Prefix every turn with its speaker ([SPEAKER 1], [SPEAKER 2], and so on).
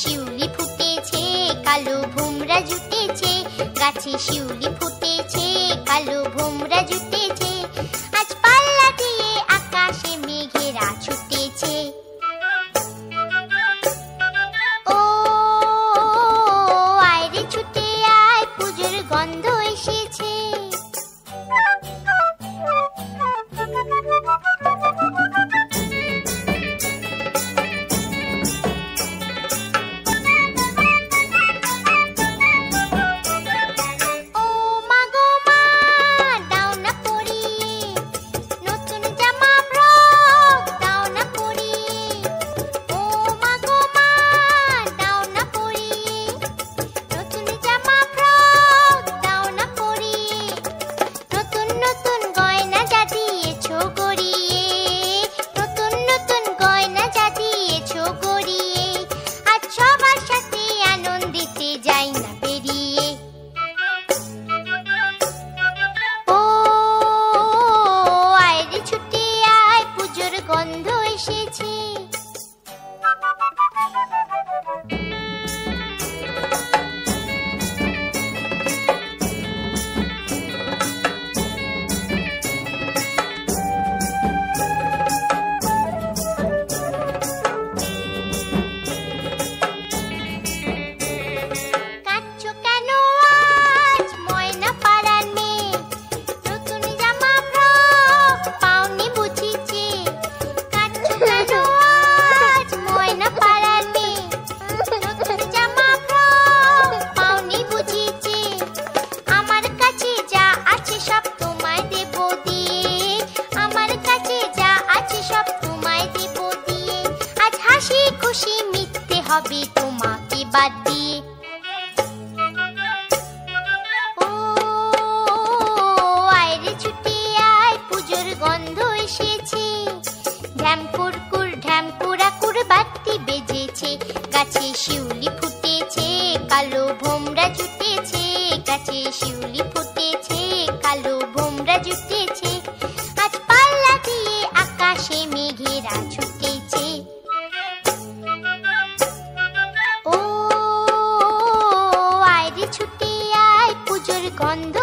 [SPEAKER 1] শিউলি ফুটেছে কালো ভুমরা জুটেছে গাছে শিউলি ফুটেছে। हबी तुमा की बाती Cuando